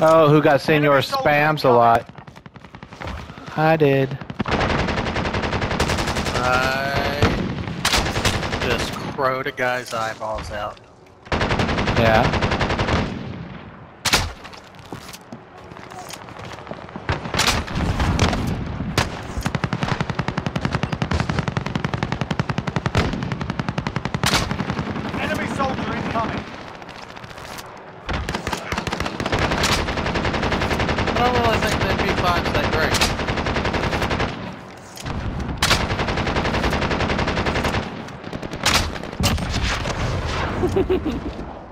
Oh, who got Senor spams a lot? I did. I just crowed a guy's eyeballs out. Yeah. Think the MP5's that great.